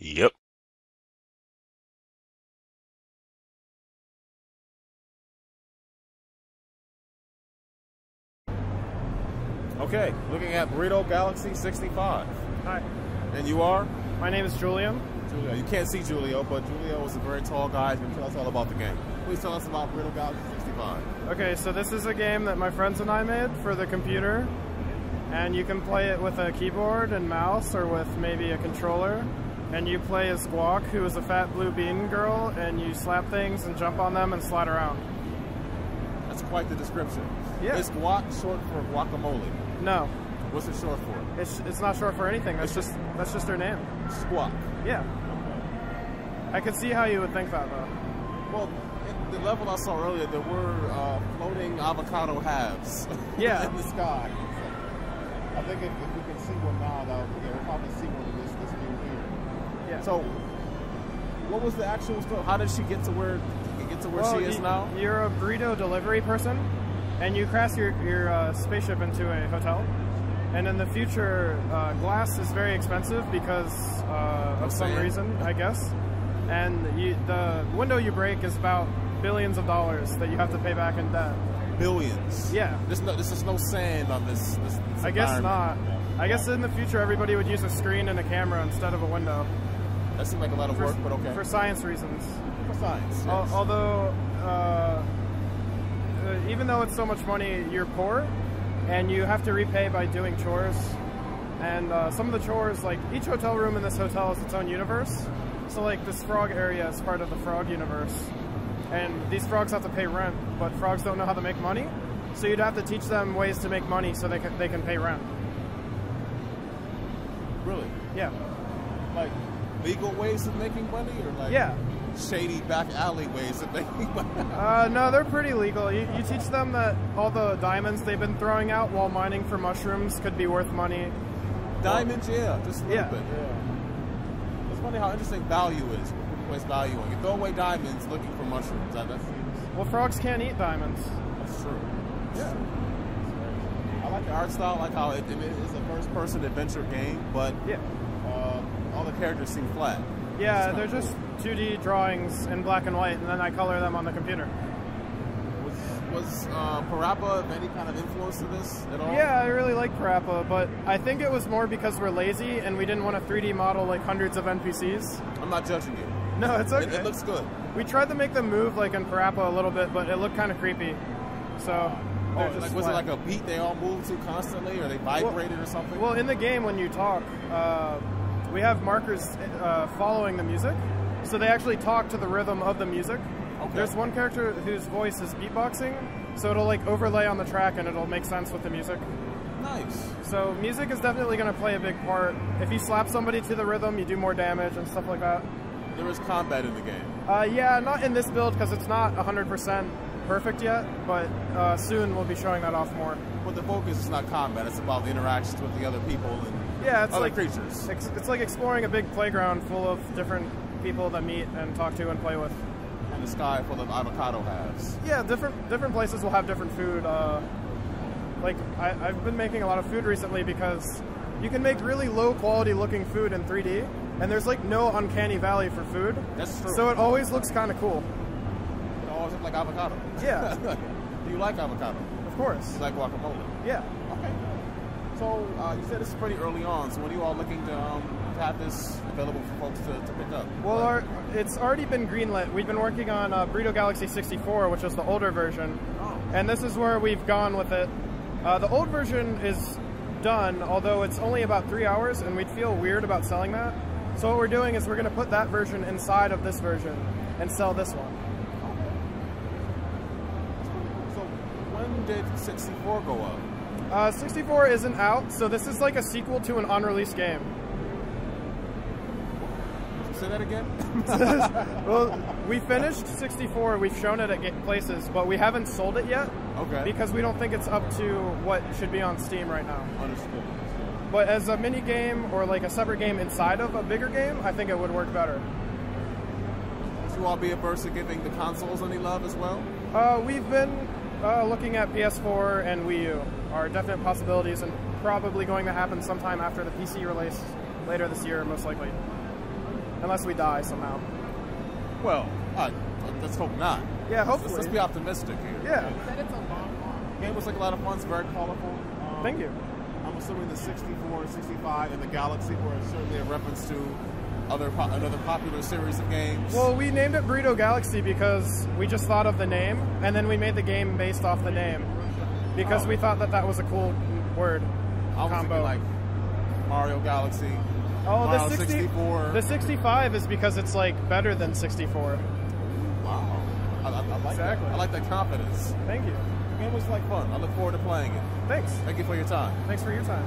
Yep. Okay, looking at Burrito Galaxy 65. Hi, And you are? my name is Julian. Julio. You can't see Julio, but Julio is a very tall guy. He's going to tell us all about the game. Please tell us about Burrito Galaxy 65. Okay, so this is a game that my friends and I made for the computer, and you can play it with a keyboard and mouse or with maybe a controller. And you play as Squawk, who is a fat blue bean girl, and you slap things and jump on them and slide around. That's quite the description. Yeah. Is guac short for guacamole? No, What's it short for? it's, it's not short for anything. That's It's just that's just her name. Squawk. Yeah. I could see how you would think that though. Well, in the level I saw earlier, there were uh, floating avocado halves Yeah. in the sky. I think if, if we can see one now, that we'll probably see one in this, this view here. Yeah. So, what was the actual story? How did she get to where get to where Well, she is you- now? You're a burrito delivery person, and you crash your, your uh, spaceship into a hotel. And in the future, uh, glass is very expensive because uh, of some saying. reason, I guess. And you, the window you break is about billions of dollars that you have to pay back in debt. Billions. Yeah. There's no, there's just no sand on this. this, this I guess not. I guess in the future, everybody would use a screen and a camera instead of a window That seemed like a lot of for, work, but okay. for science reasons. For science. Al- Although, uh, uh, even though it's so much money, you're poor, and you have to repay by doing chores. And uh, some of the chores, like each hotel room in this hotel is its own universe. So, like this frog area is part of the frog universe, and these frogs have to pay rent, but frogs don't know how to make money. So you'd have to teach them ways to make money so they can they can pay rent. really, Yeah, like legal ways of making money, or like yeah. shady back alley ways of making money. Uh, no, they're pretty legal. You, you teach them that all the diamonds they've been throwing out while mining for mushrooms could be worth money. Diamonds, yeah, just a little Yeah. bit. Yeah. It's funny how interesting value is. Place value on. You throw away diamonds looking for mushrooms. That, that seems Well, frogs can't eat diamonds. that's true. Yeah. I like the art style. I like how it, it is a first-person adventure game, but Yeah. Characters seem flat. Yeah, they're just 2D drawings in black and white, and then I color them on the computer. Was, was uh, Parappa of any kind of influence to this at all? Yeah, I really like Parappa, but I think it was more because we're lazy and we didn't want to 3D model like hundreds of NPCs. I'm not judging you. No, it's okay. it looks good. we tried to make them move like in Parappa a little bit, but it looked kind of creepy. So, Oh, like, was it like a beat they all moved to constantly, or they vibrated or something? Well, in the game, when you talk, uh, we have markers uh, following the music, so they actually talk to the rhythm of the music. Okay. There's one character whose voice is beatboxing, so it'll like overlay on the track and it'll make sense with the music. nice. So music is definitely going to play a big part. If you slap somebody to the rhythm, you do more damage and stuff like that. There is combat in the game. Uh, yeah, not in this build because it's not 100% perfect yet, but uh, soon we'll be showing that off more. But the focus is not combat; it's about the interactions with the other people and Yeah, it's other like creatures. It's, it's like exploring a big playground full of different people that meet and talk to and play with. And the sky full of avocado halves. Yeah, different different places will have different food. Uh, like I, I've been making a lot of food recently because you can make really low quality looking food in 3D, and there's like no uncanny valley for food. That's true. So it always looks kind of cool. It always look like avocado. Yeah. Do you like avocado? Of course. You like guacamole? Yeah. Okay. So uh, you said this is pretty early on. So when are you all looking to, um, have this available for folks to, to pick up? Well, our, it's already been greenlit. We've been working on uh, Burrito Galaxy 64, which is the older version, Oh. and this is where we've gone with it. Uh, the old version is done, although it's only about three hours, and we'd feel weird about selling that. So what we're doing is we're going to put that version inside of this version and sell this one. So when did 64 go up? Uh, 64 isn't out, so this is like a sequel to an unreleased game. Say that again. Well, we finished 64. We've shown it at places, but we haven't sold it yet okay. because we don't think it's up to what should be on Steam right now. Understood. But as a mini game or like a separate game inside of a bigger game, I think it would work better. Would you all be averse to giving the consoles any love as well? Uh, we've been uh, looking at PS4 and Wii U are definite possibilities and probably going to happen sometime after the PC release later this year, most likely. unless we die somehow. Well, uh, let's hope not. Yeah, Let's- hopefully. Let's, be optimistic here. Yeah. The game was like a lot of fun. It's very colorful. Um, Thank you. I'm assuming the 64 and 65 and the Galaxy were certainly a reference to other po- another popular series of games. Well, we named it Burrito Galaxy because we just thought of the name, and then we made the game based off the name because Oh. we thought that that was a cool word I was combo. like Mario Galaxy. oh, Mario the 60, 64. the 65 is because it's like better than 64. Wow. I, I, I like Exactly. that. I like that confidence. Thank you. The game was like fun. I look forward to playing it. Thanks. Thank you for your time. Thanks for your time.